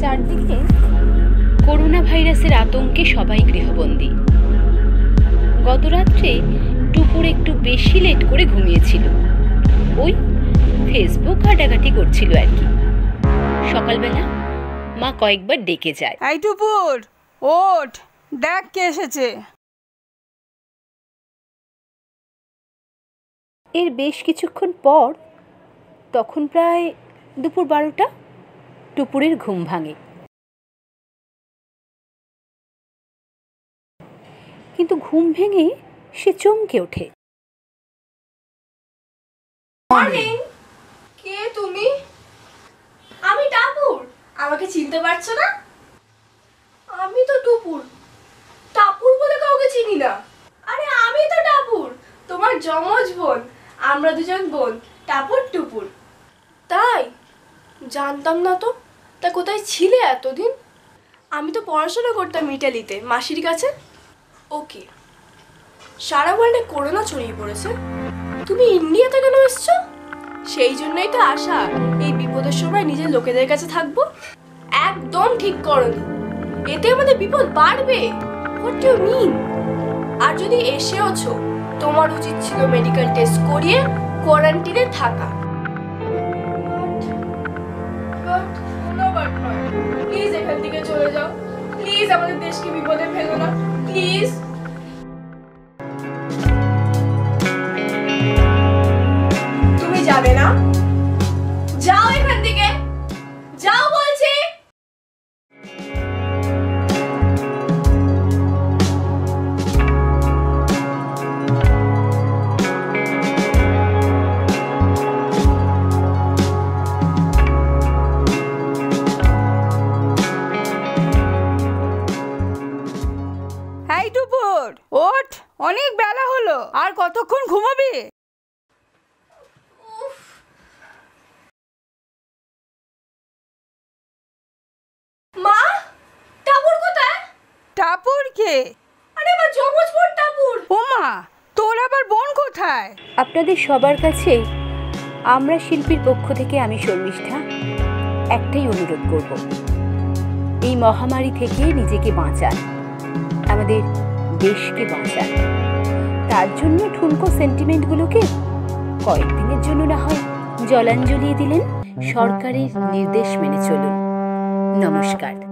চারদিকে করোনা ভাইরাসের আতঙ্কে সবাই গৃহবন্দী। গত রাত্রে টুপুর একটু বেশি লেট করে ঘুমিয়েছিল। ওই ফেসবুক ঘাটাঘাটি করছিল আর কি। সকালবেলা মা কয়েকবার ডেকে যায়। এই টুপুর ওঠ দেখ কে এসেছে। এর বেশ কিছুক্ষণ পর তখন প্রায় দুপুর বারোটা টুপুরের ঘুম ভাঙে। কিন্তু ঘুম ভেঙে সে চমকে ওঠে। কে তুমি? আমি টাপুর। আমাকে চিনতে পারছ না? আমি তো টুপুর। টাপুর বলে কাউকে চিনি না। আরে আমি তো টাপুর। তোমার যমজ বোন। আমরা দুজন বোন, টাপুর, টুপুর। তাই? জানতাম না তো। তা কোথায় ছিলে এতদিন? আমি তো পড়াশোনা করতাম ইটালিতে মাসির কাছে। ওকে। সারা ওয়ার্ল্ডে করোনা ছড়িয়ে পড়েছে। তুমি ইন্ডিয়াতে কেন এসছো? সেই জন্যই তো আশা এই বিপদের সময় নিজের লোকেদের কাছে থাকব। একদম ঠিক করনি। এতে আমাদের বিপদ বাড়বে। হোয়াট ইউ মিন আর যদি এসেওছো তোমার উচিত ছিল মেডিকেল টেস্ট করিয়ে কোয়ারেন্টিনে থাকা। প্লিজ এখান থেকে চলে যাও প্লিজ আমাদের দেশকে বিপদে ফেলো না প্লিজ তুমি যাবে না যাও এখান টুপুর ওঠ অনেক বেলা হলো। আর কতক্ষণ ঘুমাবি? মা টাপুর কোথায়? টাপুর কে? আরে আমার জমজ বোন টাপুর ওমা তোর আবার বোন কোথায়? আপনাদের সবার কাছে আমরা শিল্পীর পক্ষ থেকে আমি শর্মিষ্ঠা একটাই অনুরোধ করব। এই মহামারী থেকে নিজেকে বাঁচান। আমাদের দেশকে বাঁচান তার জন্য ঠুনকো সেন্টিমেন্টগুলোকে কয়েকদিনের জন্য না হয় জলাঞ্জলি দিলেন সরকারের নির্দেশ মেনে চলুন। নমস্কার।